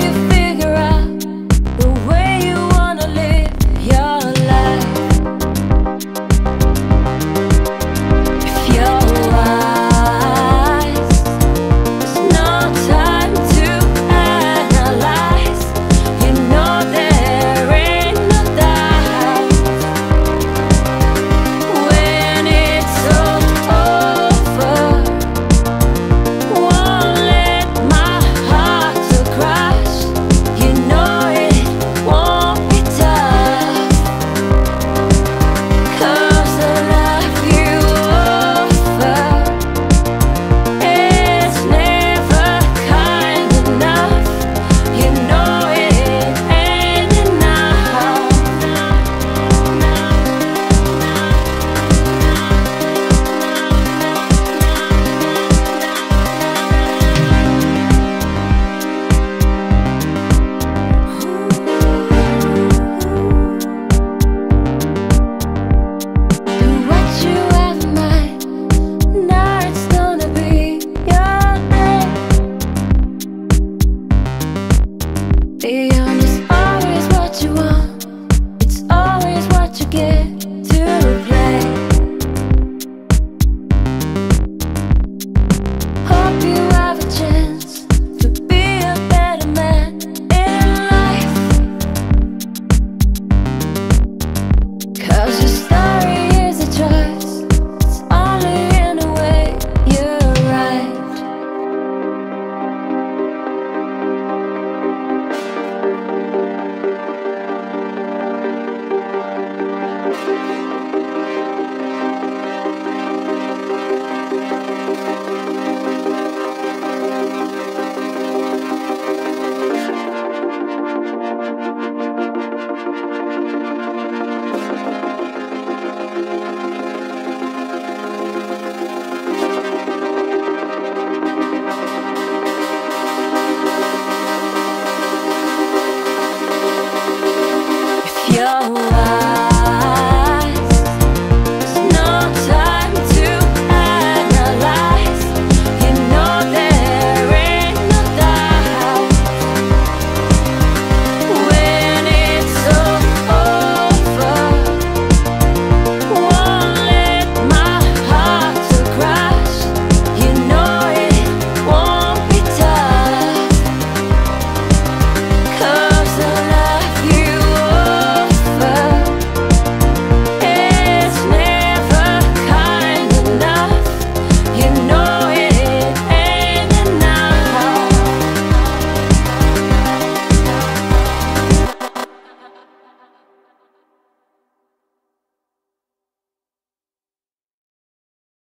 you feel your wow.